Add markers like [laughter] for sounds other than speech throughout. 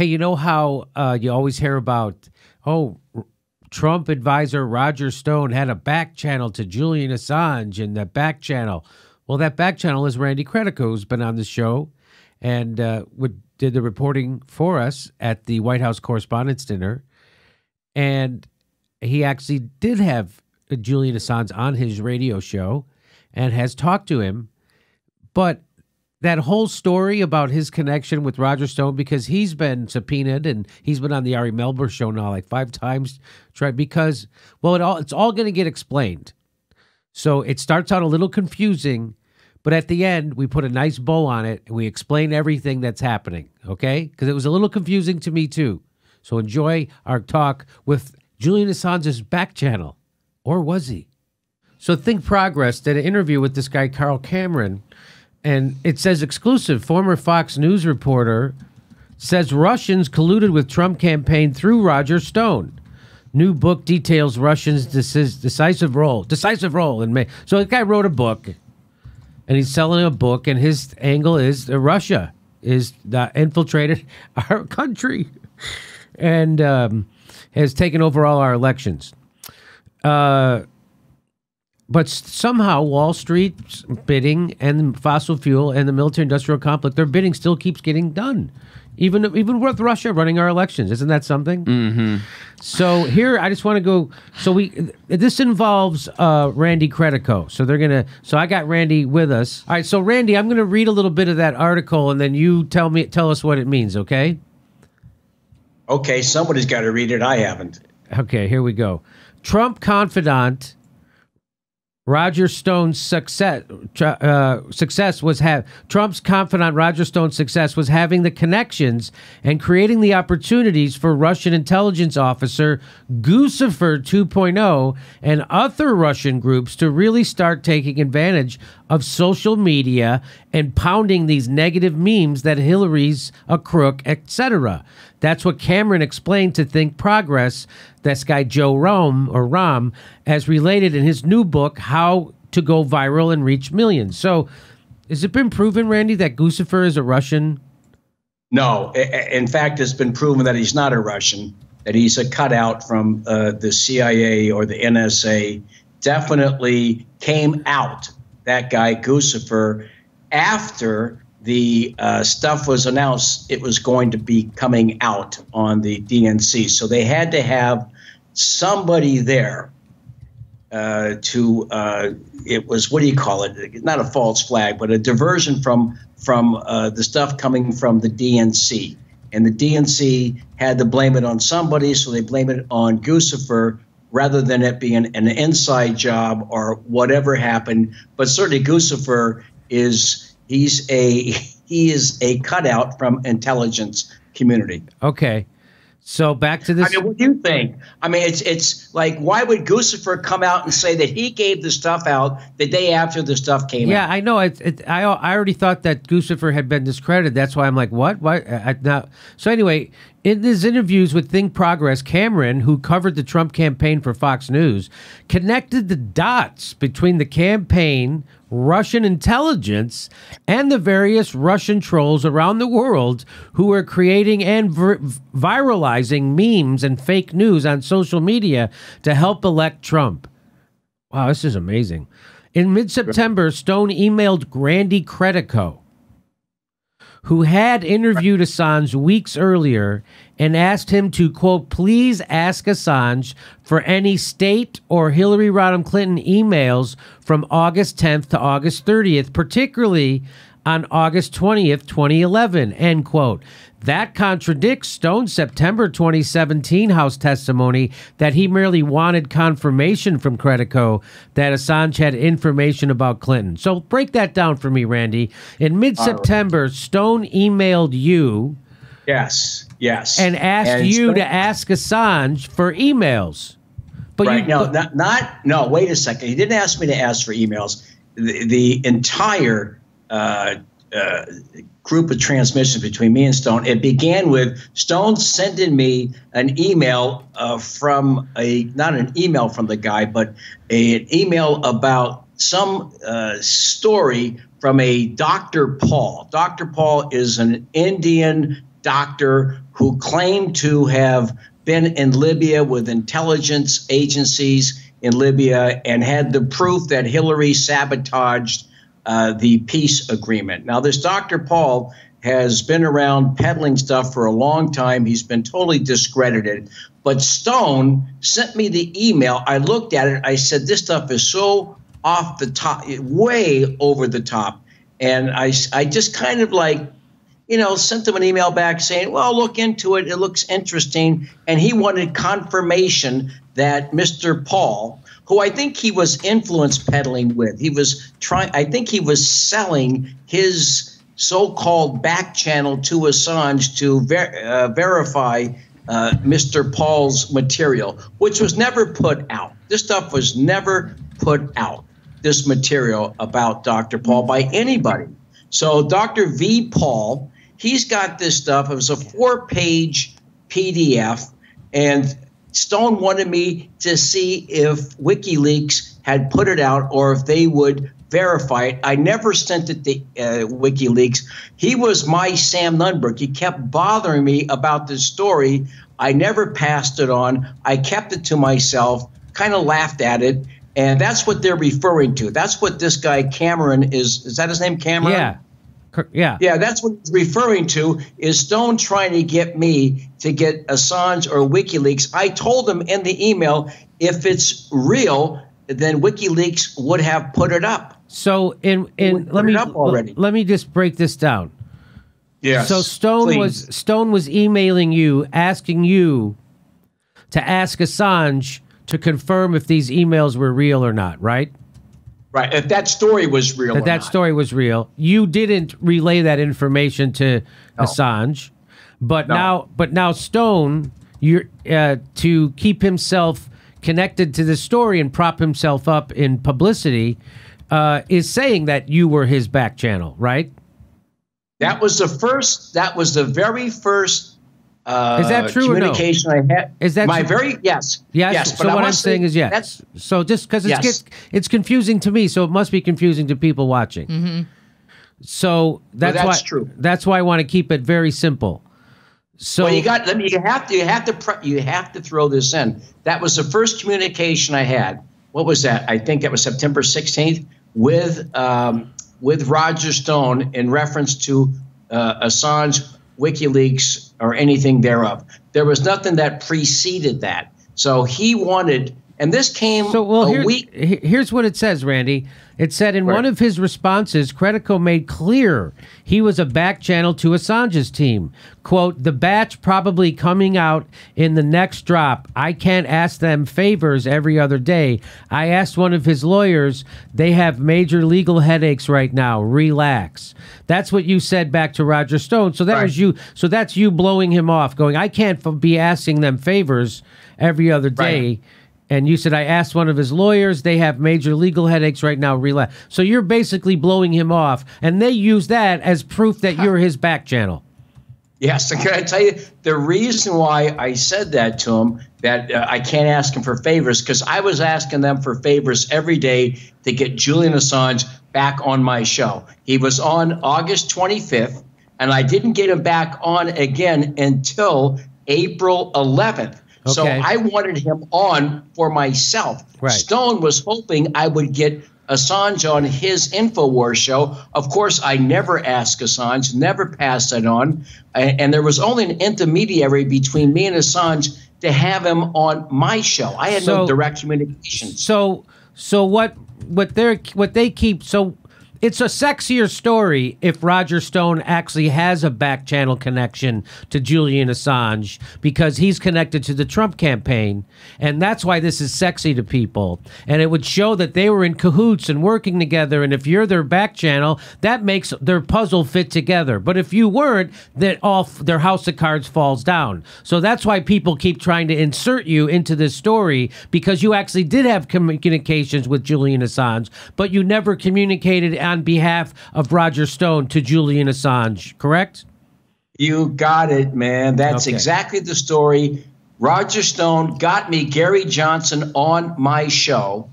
Hey, you know how uh, you always hear about, oh, Trump advisor Roger Stone had a back channel to Julian Assange, and that back channel, well, that back channel is Randy Credico, who's been on the show and uh, would, did the reporting for us at the White House Correspondents' Dinner. And he actually did have Julian Assange on his radio show and has talked to him. But that whole story about his connection with Roger Stone, because he's been subpoenaed and he's been on the Ari Melber show now like five times, try because well, it all it's all going to get explained. So it starts out a little confusing, but at the end we put a nice bow on it and we explain everything that's happening. Okay, because it was a little confusing to me too. So enjoy our talk with Julian Assange's back channel, or was he? So Think Progress did an interview with this guy Carl Cameron and it says exclusive former Fox News reporter says Russians colluded with Trump campaign through Roger Stone. New book details Russians' decis- decisive role. Decisive role in May. So the guy wrote a book, and he's selling a book, and his angle is that Russia is infiltrated [laughs] our country and um, has taken over all our elections. Uh, but somehow Wall Street's bidding and fossil fuel and the military industrial complex, their bidding still keeps getting done. Even even with Russia running our elections, isn't that something? Mm-hmm. So here, I just want to go. So we this involves uh, Randy Credico. So they're gonna. So I got Randy with us. All right. So Randy, I'm gonna read a little bit of that article, and then you tell me tell us what it means. Okay. Okay. Somebody's got to read it. I haven't. Okay. Here we go. Trump confidant Roger Stone's success uh, success was have Trump's confidant Roger Stone's success was having the connections and creating the opportunities for Russian intelligence officer Guccifer 2.0 and other Russian groups to really start taking advantage of social media and pounding these negative memes that Hillary's a crook, etc. That's what Cameron explained to Think Progress. This guy Joe Romm or Rom has related in his new book, How to Go Viral and Reach Millions. So, has it been proven, Randy, that Guccifer is a Russian? No. In fact, it's been proven that he's not a Russian, that he's a cutout from uh, the CIA or the NSA. Definitely came out, that guy, Guccifer, after the uh, stuff was announced it was going to be coming out on the DNC. So they had to have somebody there uh, to. Uh, it was what do you call it? Not a false flag, but a diversion from from uh, the stuff coming from the DNC. And the DNC had to blame it on somebody, so they blame it on Guccifer rather than it being an inside job or whatever happened. But certainly Guccifer is He's a he is a cutout from intelligence community. Okay. So back to this. I mean, what do you think? I mean, it's it's like why would Guccifer come out and say that he gave the stuff out the day after the stuff came yeah, out? Yeah, I know. It, it, I I already thought that Guccifer had been discredited. That's why I'm like, what? Why? I, now, so anyway, in his interviews with Think Progress, Cameron, who covered the Trump campaign for Fox News, connected the dots between the campaign, Russian intelligence, and the various Russian trolls around the world who are creating and vir- viralizing memes and fake news on social media to help elect Trump. Wow, this is amazing. In mid September, Stone emailed Randy Credico who had interviewed Assange weeks earlier and asked him to, quote, please ask Assange for any state or Hillary Rodham Clinton emails from August 10th to August 30th, particularly on August 20th, 2011, end quote. That contradicts Stone's September 2017 House testimony that he merely wanted confirmation from Credico that Assange had information about Clinton. So break that down for me, Randy. In mid September, Stone emailed you. Yes, yes. And asked and you Stone- to ask Assange for emails. But right, you, no, not, not, no, wait a second. He didn't ask me to ask for emails. The, the entire uh, uh, group of transmissions between me and Stone. It began with Stone sending me an email uh, from a not an email from the guy, but a, an email about some uh, story from a Dr. Paul. Dr. Paul is an Indian doctor who claimed to have been in Libya with intelligence agencies in Libya and had the proof that Hillary sabotaged uh, the peace agreement. Now, this Dr. Paul has been around peddling stuff for a long time. He's been totally discredited. But Stone sent me the email. I looked at it. I said, This stuff is so off the top, way over the top. And I, I just kind of like, you know, sent him an email back saying, well, look into it. It looks interesting. And he wanted confirmation that Mr. Paul, who I think he was influence peddling with, he was trying, I think he was selling his so called back channel to Assange to ver- uh, verify uh, Mr. Paul's material, which was never put out. This stuff was never put out this material about Dr. Paul by anybody. So Dr. V. Paul, he's got this stuff. It was a four page PDF, and Stone wanted me to see if WikiLeaks had put it out or if they would verify it. I never sent it to uh, WikiLeaks. He was my Sam Nunberg. He kept bothering me about this story. I never passed it on. I kept it to myself, kind of laughed at it. And that's what they're referring to. That's what this guy Cameron is. Is that his name, Cameron? Yeah. Yeah. Yeah, that's what he's referring to is Stone trying to get me to get Assange or WikiLeaks. I told him in the email if it's real, then WikiLeaks would have put it up. So in in let me already. let me just break this down. Yes. So Stone please. was Stone was emailing you asking you to ask Assange to confirm if these emails were real or not, right? Right. If that story was real. That not. story was real. You didn't relay that information to no. Assange, but no. now, but now Stone, you're uh, to keep himself connected to the story and prop himself up in publicity, uh, is saying that you were his back channel, right? That was the first. That was the very first uh, is that true communication or no? I had. Is that my very yes yes? yes so what I'm saying is yes. That's, So just because it's yes. it's confusing to me, so it must be confusing to people watching. Mm-hmm. So that's, well, that's why true. That's why I want to keep it very simple. So well, you got. I mean, you have to. You have to. You have to throw this in. That was the first communication I had. What was that? I think that was September 16th with um, with Roger Stone in reference to uh, Assange WikiLeaks, or anything thereof. There was nothing that preceded that. So he wanted, and this came so, well, here, week. Here's what it says, Randy. It said in right. one of his responses, Credico made clear he was a back channel to Assange's team. Quote, the batch probably coming out in the next drop. I can't ask them favors every other day. I asked one of his lawyers, they have major legal headaches right now. Relax. That's what you said back to Roger Stone. So that right. was you. So that's you blowing him off, going, I can't be asking them favors every other day. Right and you said I asked one of his lawyers. They have major legal headaches right now. Relax. So you're basically blowing him off, and they use that as proof that you're his back channel. Yes, and can I tell you the reason why I said that to him that uh, I can't ask him for favors because I was asking them for favors every day to get Julian Assange back on my show. He was on August 25th, and I didn't get him back on again until April 11th. Okay. So I wanted him on for myself. Right. Stone was hoping I would get Assange on his InfoWars show. Of course, I never asked Assange, never passed it on. And there was only an intermediary between me and Assange to have him on my show. I had so, no direct communication. So, so what? What they're what they keep so it's a sexier story if Roger Stone actually has a back channel connection to Julian Assange because he's connected to the Trump campaign. And that's why this is sexy to people. And it would show that they were in cahoots and working together. And if you're their back channel, that makes their puzzle fit together. But if you weren't, then all their house of cards falls down. So that's why people keep trying to insert you into this story because you actually did have communications with Julian Assange, but you never communicated on behalf of Roger Stone to Julian Assange, correct? You got it, man. That's okay. exactly the story. Roger Stone got me Gary Johnson on my show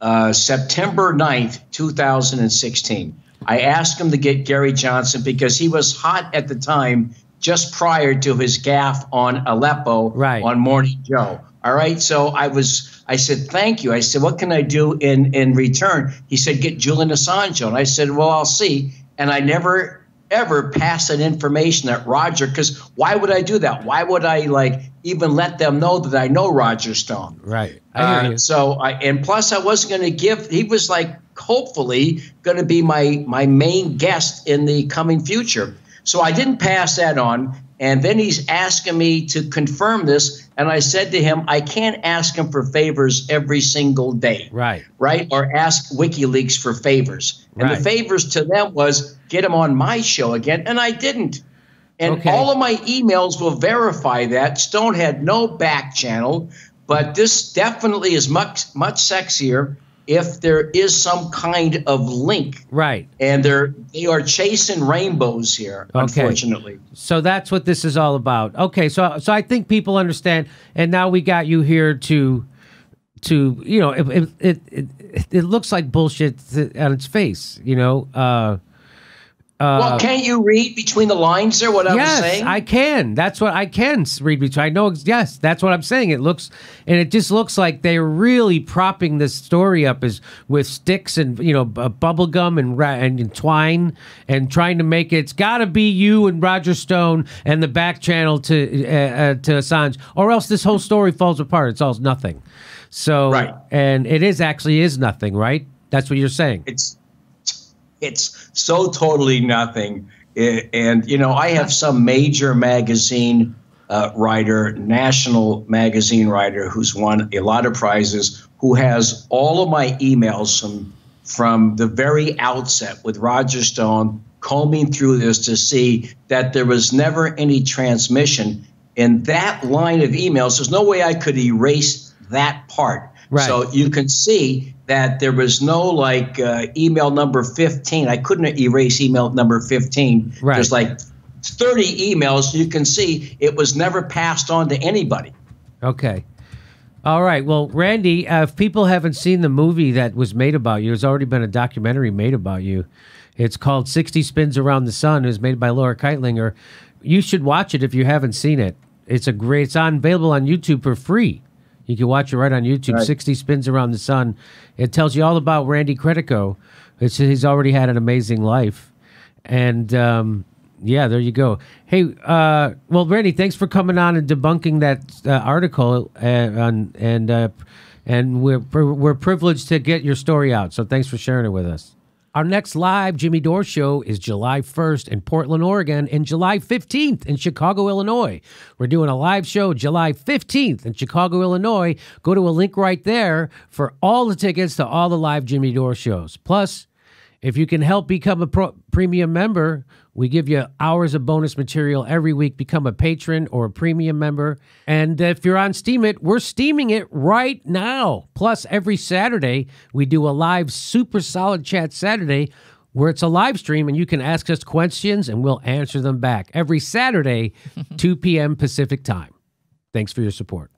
uh, September 9th, 2016. I asked him to get Gary Johnson because he was hot at the time just prior to his gaffe on Aleppo Right. on Morning Joe. All right. So I was, I said, thank you. I said, what can I do in, in return? He said, get Julian Assange And I said, well, I'll see. And I never, ever passed that information at Roger because why would I do that? Why would I like even let them know that I know Roger Stone? Right. I Uh, so I and plus I wasn't going to give. He was like hopefully going to be my my main guest in the coming future. So I didn't pass that on. And then he's asking me to confirm this, and I said to him, I can't ask him for favors every single day Right. right? Or ask WikiLeaks for favors. And Right. the favors to them was get him on my show again, and I didn't. And Okay. all of my emails will verify that Stone had no back channel, but this definitely is much much sexier if there is some kind of link. Right. And they're they are chasing rainbows here, Okay. unfortunately. So that's what this is all about. Okay, so so I think people understand, and now we got you here to to you know it it it, it, it looks like bullshit on its face. You know. Uh, well, can't you read between the lines there? What I was yes, saying. I can. That's what I can read between. I know. Yes, that's what I'm saying. It looks, and it just looks like they're really propping this story up as with sticks and you know bubble gum and, and and twine and trying to make it. It's got to be you and Roger Stone and the back channel to uh, uh, to Assange, or else this whole story falls apart. It's all nothing. So, Right. and it is actually is nothing, right? That's what you're saying. it's it's so totally nothing. And you know, I have some major magazine uh, writer, national magazine writer, who's won a lot of prizes, who has all of my emails from from the very outset with Roger Stone, combing through this to see that there was never any transmission in that line of emails. There's no way I could erase that part. Right. So you can see that there was no like uh, email number 15. I couldn't erase email number 15. Right. There's like 30 emails. You can see it was never passed on to anybody. Okay. All right. Well, Randy, uh, if people haven't seen the movie that was made about you, there's already been a documentary made about you. It's called 60 Spins Around the Sun. It was made by Laura Keitlinger. You should watch it if you haven't seen it. It's a great, it's on, available on YouTube for free. You can watch it right on YouTube, Right. 60 Spins Around the Sun. It tells you all about Randy Credico. It's, he's already had an amazing life. And um, yeah, there you go. Hey, uh, well, Randy, thanks for coming on and debunking that uh, article, uh, on, and uh, and we're we're privileged to get your story out. So thanks for sharing it with us. Our next live Jimmy Dore show is July 1st in Portland, Oregon, and July 15th in Chicago, Illinois. We're doing a live show July 15th in Chicago, Illinois. Go to a link right there for all the tickets to all the live Jimmy Dore shows. Plus, if you can help become a pro- premium member, we give you hours of bonus material every week. Become a patron or a premium member. And if you're on Steemit, we're steaming it right now. Plus, every Saturday, we do a live Super Solid Chat Saturday where it's a live stream and you can ask us questions and we'll answer them back every Saturday, [laughs] 2 p.m. Pacific time. Thanks for your support.